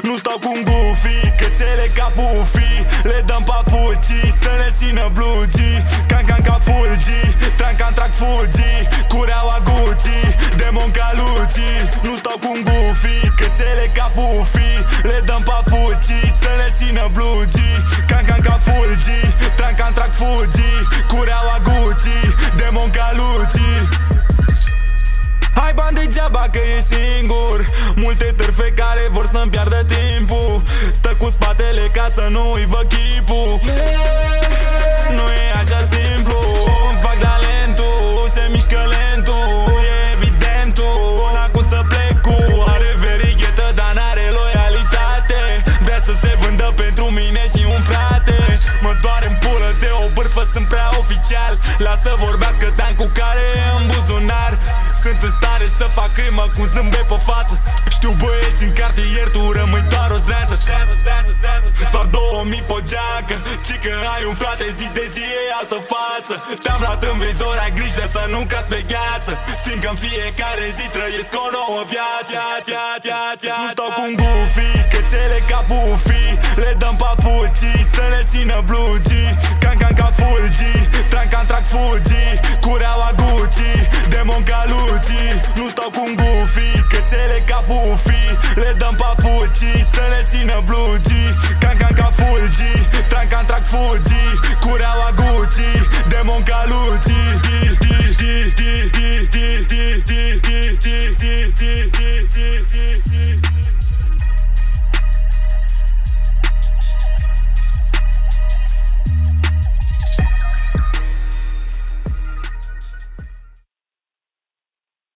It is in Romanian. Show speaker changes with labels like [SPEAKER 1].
[SPEAKER 1] Nu stau cu un gufi, cățele ca pufi Le dăm papucii să ne țină blugii. Can can ca fulgi, tran can trac fulgi. Cureaua Gucci, demon ca Luci. Nu stau cu un gufi, cățele ca pufi Le dăm papucii să ne țină blugii. Can can ca fulgi, tran can trac fulgi. Cureaua Gucci, demon ca Luci că e singur. Multe târfe care vor să-mi piardă timpul. Stă cu spatele ca să nu-i vă chipul. Nu e așa simplu. Îmi fac talentul, se mișcă lentul. E evidentul, n cum să plec cu Are verighetă, dar n-are loialitate. Vrea să se vândă pentru mine și un frate. Mă doare în pulă de o bârfă, sunt prea oficial. Lasă vorbească tan cu care e în buzunar. Sunt în stare să fac crimă cu zâmbet pe față. Știu băieți în cartier, tu rămâi doar o zdreanță. Spar 2000 pe geacă Ci că ai un frate zi de zi e altă față. Te-am luat în vizor, ai grijă să nu cazi pe gheață. Simt că în fiecare zi trăiesc o nouă viață. Nu stau cu un gufi, cățele ca pufi Le dăm papucii să ne țină blugii. Can can ca fulgi, tran can trac fulgi Cureaua Gucci, demon ca Luci Nu stau cu un gufi, lufi Le dăm papucii Să le țină blugi Can can ca fulgi Tran can trac fugi Cureaua Gucci Demon ca Lucii